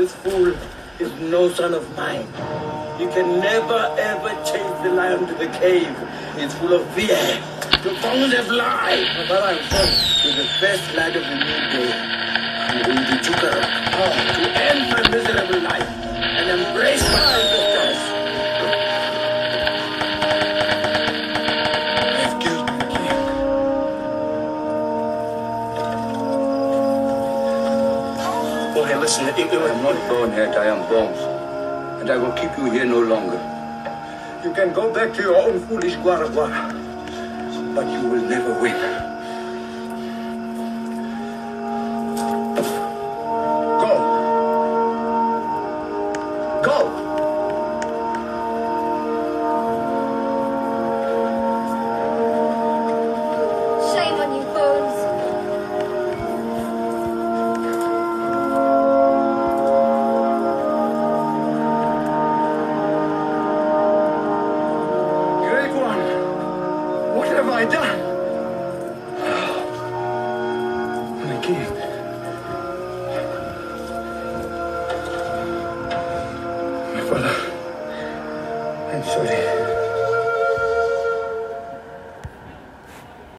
This fool is no son of mine. You can never ever chase the lion to the cave. He's full of fear. The bones have lied. But I'm with the best light of the new day. I'm going to. Hey, listen, it, it, I'm not bonehead, I am Bones. And I will keep you here no longer. You can go back to your own foolish Guara Guara. But you will never win. Go! Go. I done? My king. My father. I'm sorry.